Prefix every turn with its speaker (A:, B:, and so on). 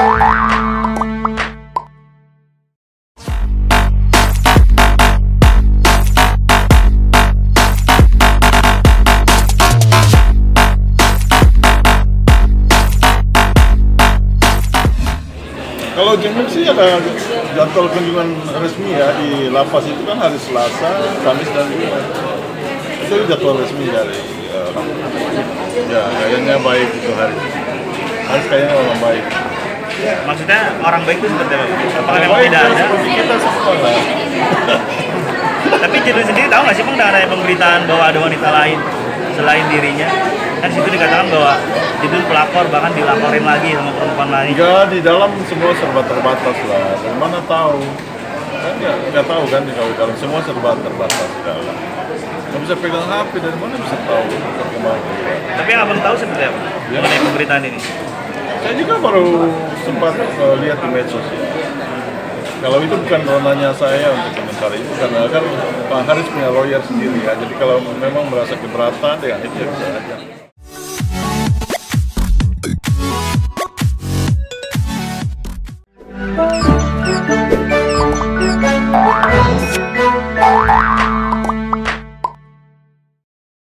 A: Kalau Jumat sih ada jadwal kunjungan resmi ya di lapas itu kan hari Selasa, Kamis dan Jumat. Itu jadwal resmi dari uh, ya kayaknya baik itu hari. Harus kayaknya orang baik.
B: Maksudnya orang baik itu seperti apa? Apakah memang tidak ada? Tapi Jibril sendiri tahu nggak sih bang dengan ada pemberitaan bahwa ada wanita lain selain dirinya? Kan situ dikatakan bahwa Jibril pelakor bahkan dilaporin lagi sama perempuan lain.
A: Enggak, di dalam semua serba terbatas lah. Dari mana tahu? Kan nggak nggak tahu kan di kalau dalam semua serba terbatas dalam. Nggak bisa pegang HP, dari mana bisa tahu perkembangan
B: Tapi yang abang tahu seperti apa
A: Ya.
B: mengenai pemberitaan ini?
A: Saya juga baru sempat uh, lihat di medsos kalau itu bukan ronanya saya untuk komentar itu karena kan Pak Haris punya lawyer sendiri ya. Jadi kalau memang merasa keberatan ya itu ya bisa aja.